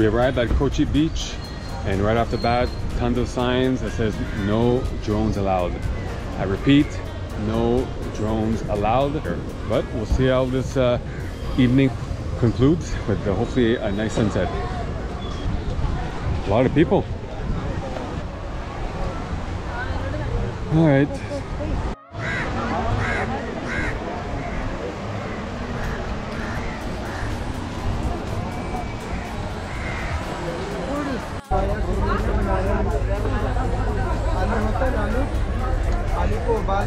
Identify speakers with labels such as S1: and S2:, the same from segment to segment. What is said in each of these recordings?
S1: We arrived at Kochi Beach and right off the bat, tons of signs that says no drones allowed. I repeat, no drones allowed. But we'll see how this uh, evening concludes with uh, hopefully a nice sunset. A lot of people. All right.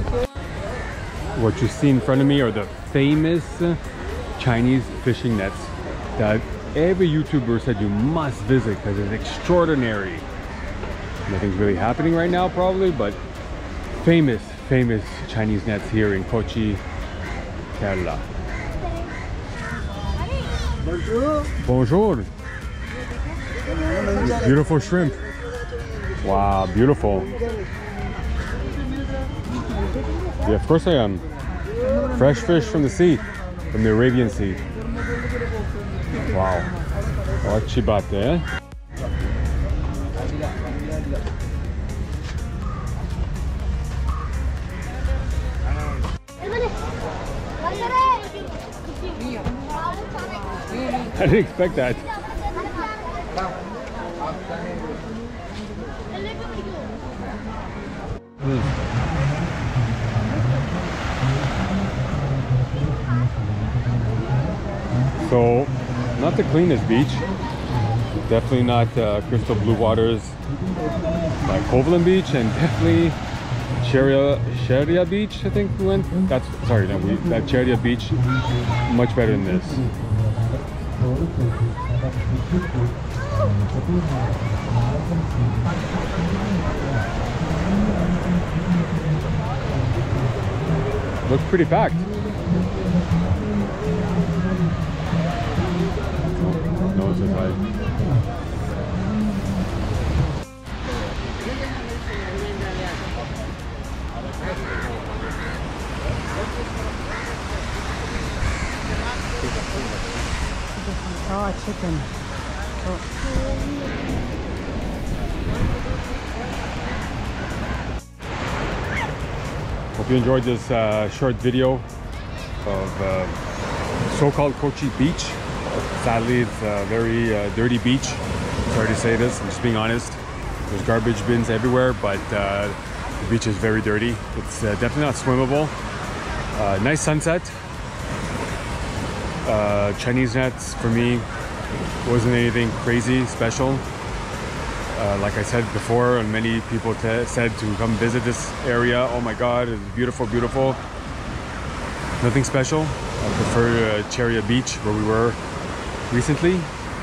S1: What you see in front of me are the famous Chinese fishing nets that every YouTuber said you must visit because it's extraordinary. Nothing's really happening right now probably, but famous, famous Chinese nets here in Kochi, Kerala.
S2: Bonjour.
S1: Bonjour. Beautiful shrimp. Wow, beautiful. Yeah, of course I am. Fresh fish from the sea, from the Arabian Sea. Wow. What chibat, eh? I didn't expect that. So, not the cleanest beach. Definitely not uh, crystal blue waters like Kovalam Beach, and definitely Cherai Beach. I think we went. That's sorry, no, we, that Cherai Beach much better than this. Looks pretty packed.
S2: Oh, chicken.
S1: Hope you enjoyed this uh, short video of uh, so-called Kochi Beach. Sadly, it's a very uh, dirty beach. Sorry to say this, I'm just being honest. There's garbage bins everywhere, but uh, the beach is very dirty. It's uh, definitely not swimmable. Uh, nice sunset. Uh, Chinese nets for me wasn't anything crazy special. Uh, like I said before, and many people said to come visit this area. Oh my God, it's beautiful, beautiful. Nothing special. I prefer uh, Cherai Beach where we were recently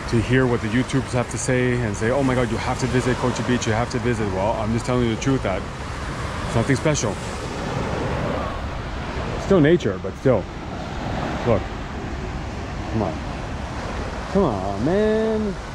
S1: to hear what the YouTubers have to say and say, oh my God, you have to visit Kochi Beach, you have to visit. Well, I'm just telling you the truth that it's nothing special. Still nature, but still. Look. Come on. Come on, man.